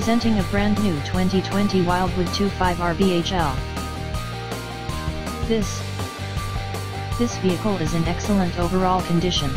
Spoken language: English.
Presenting a brand new 2020 Wildwood 25 RBHL. This this vehicle is in excellent overall condition.